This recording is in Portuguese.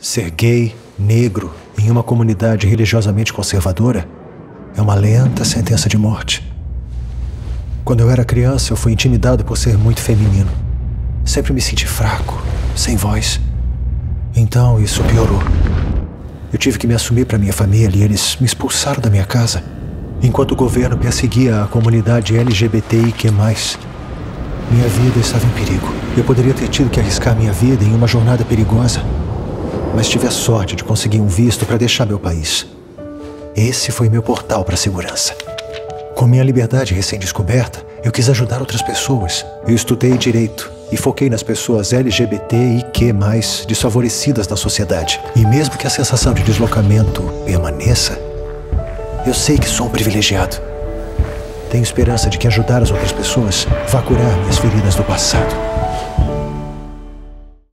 Ser gay, negro, em uma comunidade religiosamente conservadora é uma lenta sentença de morte. Quando eu era criança, eu fui intimidado por ser muito feminino. Sempre me senti fraco, sem voz. Então isso piorou. Eu tive que me assumir para minha família e eles me expulsaram da minha casa, enquanto o governo perseguia a comunidade LGBTIQ. Minha vida estava em perigo. Eu poderia ter tido que arriscar minha vida em uma jornada perigosa, mas tive a sorte de conseguir um visto para deixar meu país. Esse foi meu portal para a segurança. Com minha liberdade recém-descoberta, eu quis ajudar outras pessoas. Eu estudei direito e foquei nas pessoas LGBT e Q+, desfavorecidas da sociedade. E mesmo que a sensação de deslocamento permaneça, eu sei que sou um privilegiado. Tenho esperança de que ajudar as outras pessoas vá curar minhas feridas do passado.